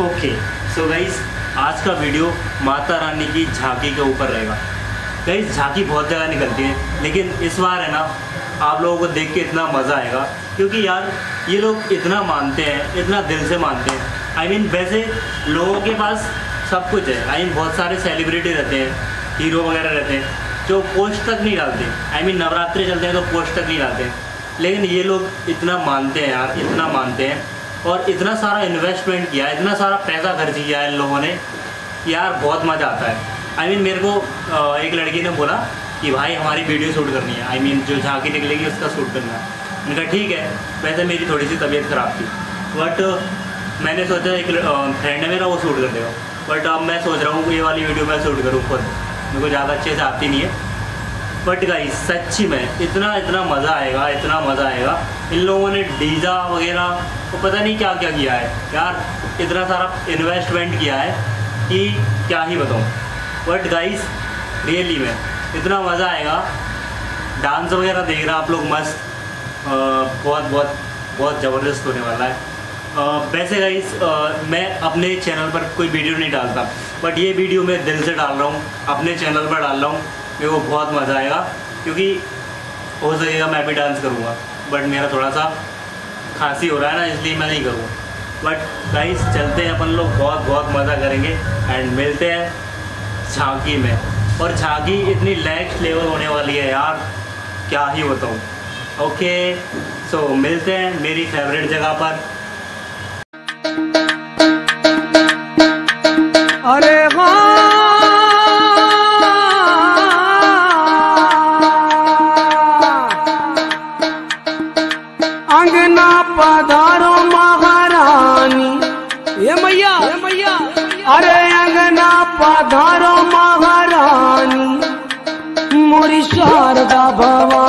Okay so guys आज का video Mata Rani की झांकी के ऊपर रहेगा। गाइस झांकी बहुत जगह निकलती है लेकिन इस बार है ना आप लोगों को देख के इतना मज़ा आएगा क्योंकि यार ये लोग इतना मानते हैं इतना दिल से मानते हैं। आई I मीन mean, वैसे लोगों के पास सब कुछ है। आई I मीन mean, बहुत सारे सेलिब्रिटी रहते हैं हीरो वगैरह रहते हैं जो पोस्ट तक नहीं डालते। आई मीन नवरात्रि चलते हैं तो पोस्ट तक नहीं डालते। लेकिन ये लोग इतना मानते हैं यार इतना मानते हैं। और इतना सारा इन्वेस्टमेंट किया इतना सारा पैसा खर्च किया इन लोगों ने। यार बहुत मज़ा आता है। आई I मीन mean, मेरे को एक लड़की ने बोला कि भाई हमारी वीडियो शूट करनी है। आई I मीन mean, जो झांकी निकलेगी उसका शूट करना है। मैंने कहा ठीक है वैसे मेरी थोड़ी सी तबीयत ख़राब थी। बट मैंने सोचा एक फ्रेंड है मेरा वो शूट कर देगा। बट अब मैं सोच रहा हूँ ये वाली वीडियो मैं शूट करूँ खुद। मेरे को ज़्यादा अच्छे से आती नहीं है। बट गाइस सच्ची में इतना इतना मज़ा आएगा, इतना मज़ा आएगा। इन लोगों ने डीजा वगैरह तो पता नहीं क्या क्या किया है। यार, इतना सारा इन्वेस्टमेंट किया है कि क्या ही बताऊँ। बट गाइस रियली में इतना मज़ा आएगा। डांस वगैरह देख रहा आप लोग मस्त। बहुत बहुत बहुत ज़बरदस्त होने वाला है। वैसे गाइस मैं अपने चैनल पर कोई वीडियो नहीं डालता। बट ये वीडियो मैं दिल से डाल रहा हूँ। अपने चैनल पर डाल रहा हूँ। मेरे को बहुत मज़ा आएगा, क्योंकि हो सकेगा मैं भी डांस करूँगा बट मेरा थोड़ा सा खांसी हो रहा है ना, इसलिए मैं नहीं करूँगा। बट गाइस चलते हैं अपन लोग, बहुत बहुत मज़ा करेंगे एंड मिलते हैं झांकी में। और झांकी इतनी नेक्स्ट लेवल होने वाली है यार, क्या ही बताऊँ। ओके सो मिलते हैं मेरी फेवरेट जगह पर। अरे पधारो महारानी मोरी शारदा भवानी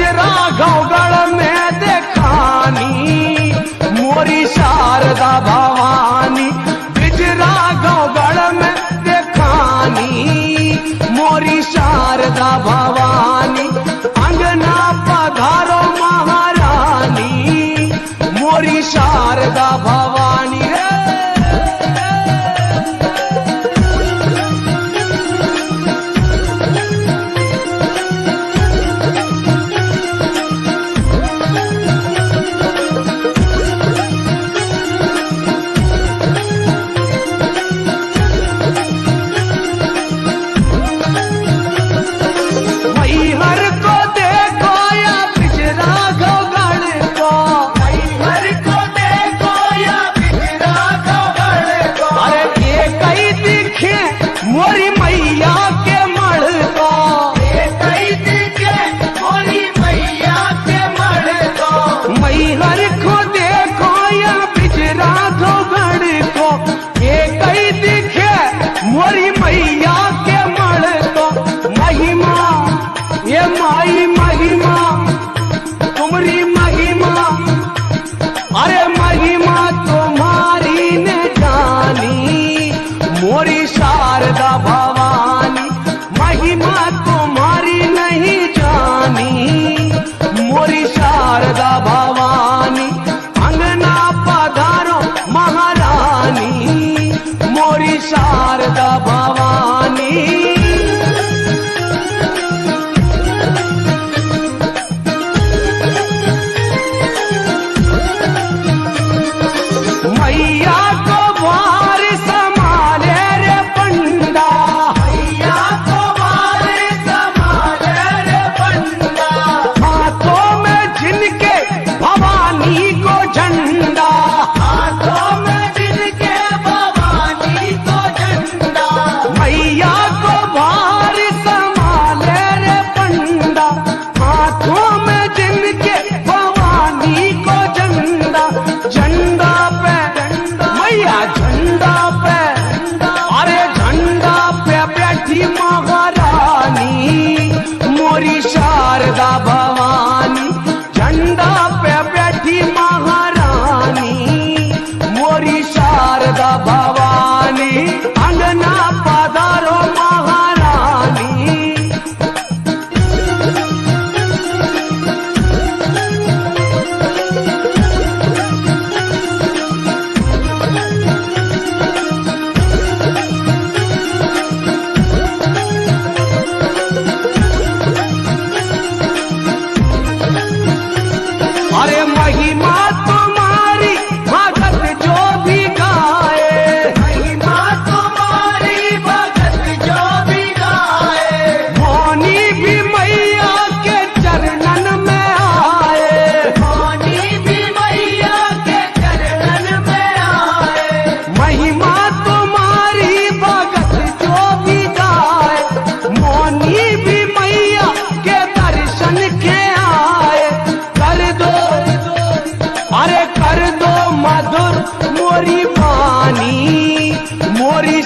别那高，干了。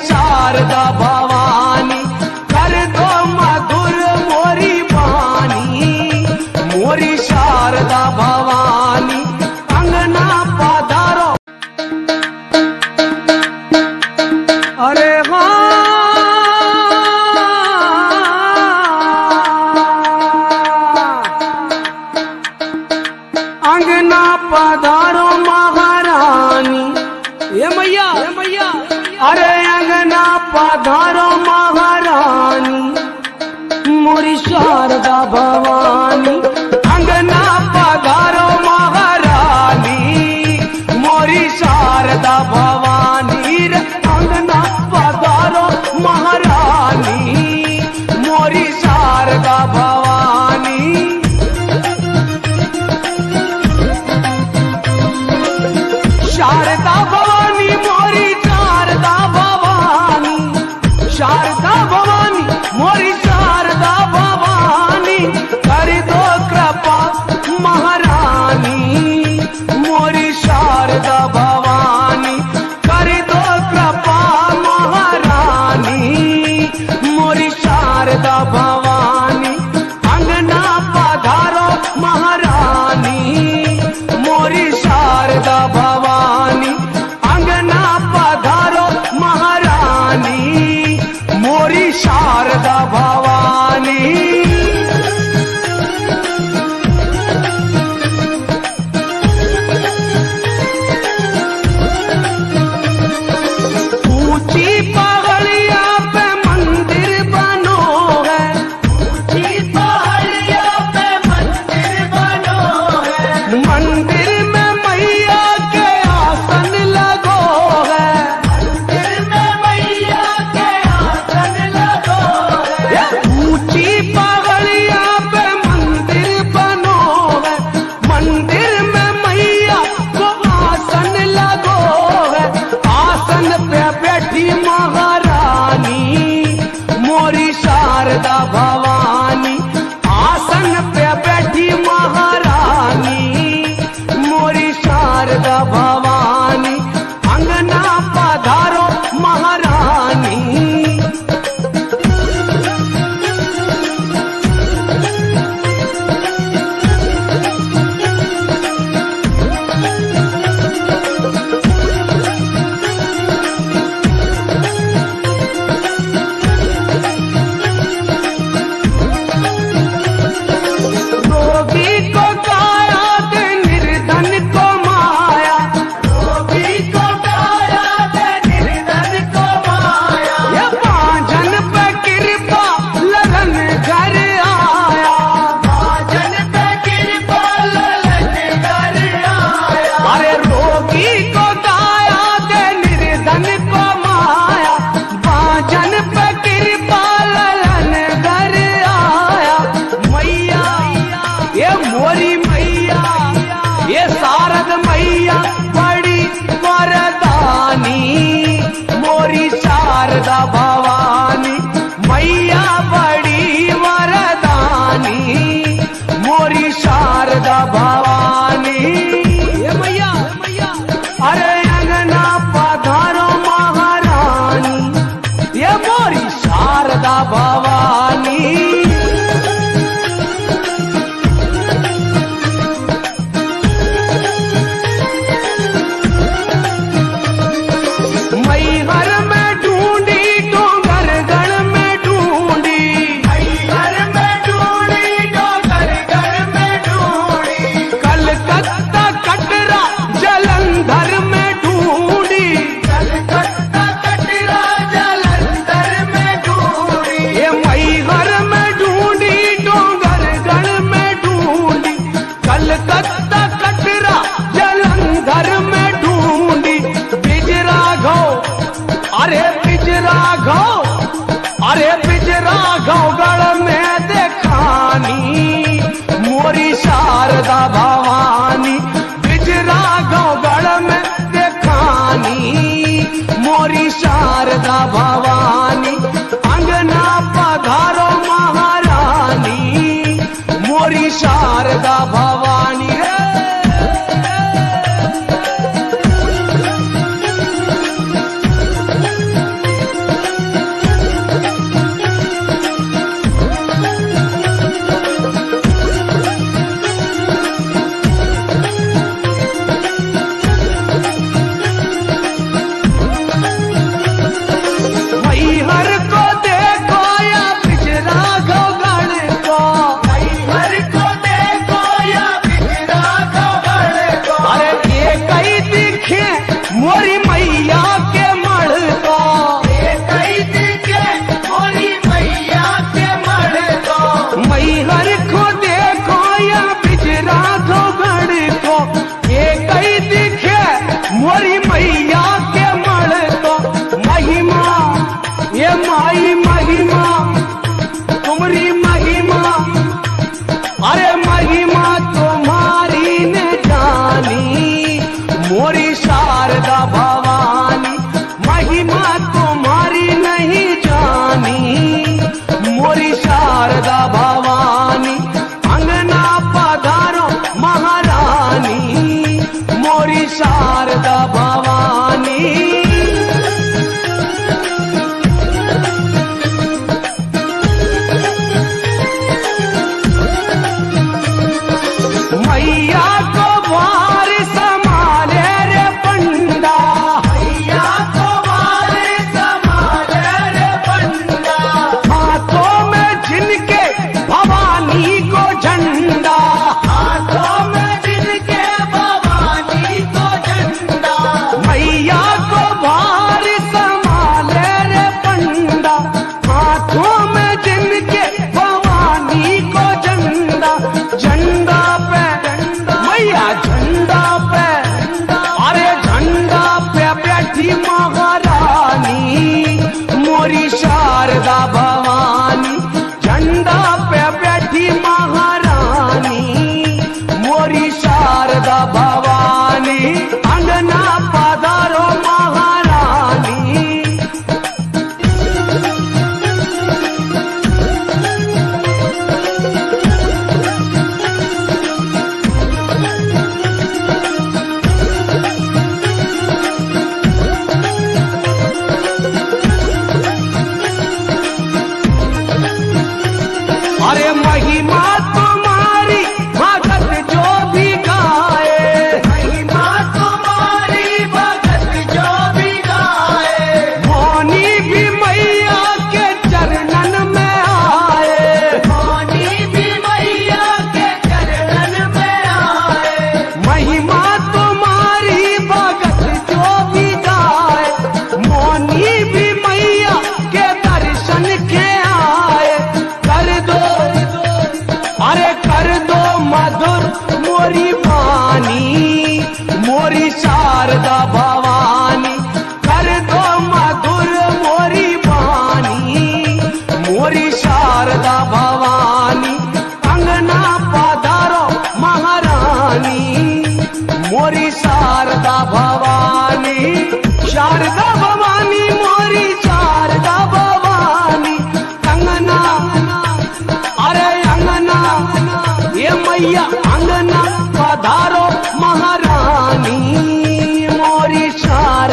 शारदा भवानी, कर दो मधुर मोरी पानी। मोरी शारदा भवानी अंगना पधारो अरे हाँ। अंगना पधारो महारानी। ये मैया ये मैया। अरे अंगना पधारो महारानी मोरी शारदा भवानी।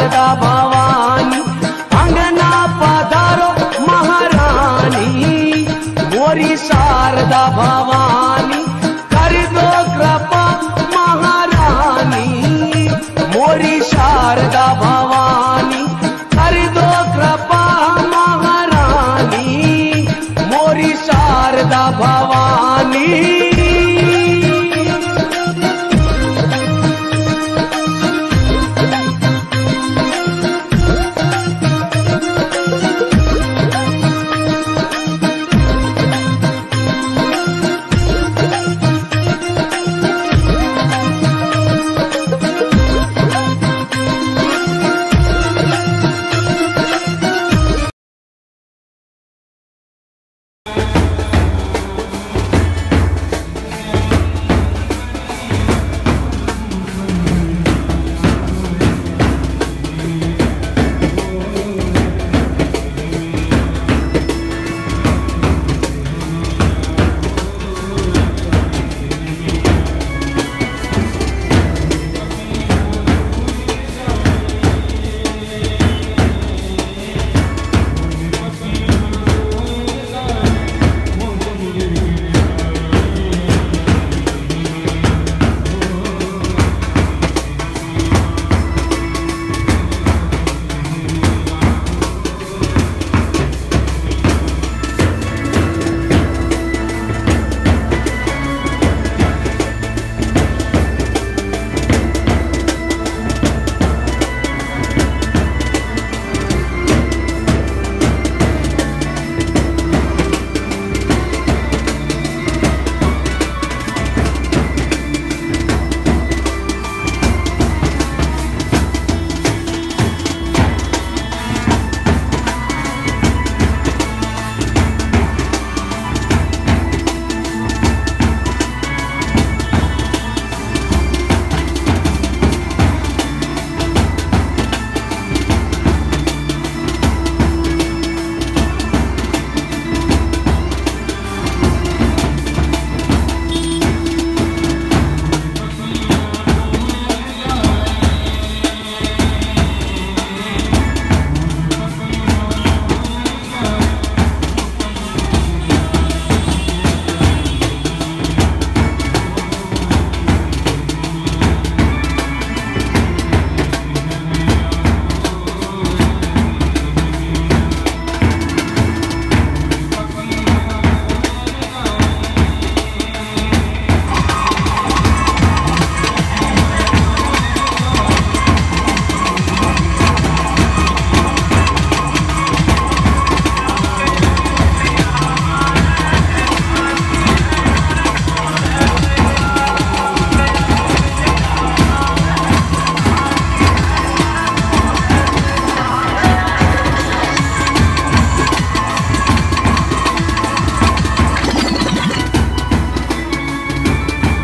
पधारो